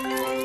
Bye.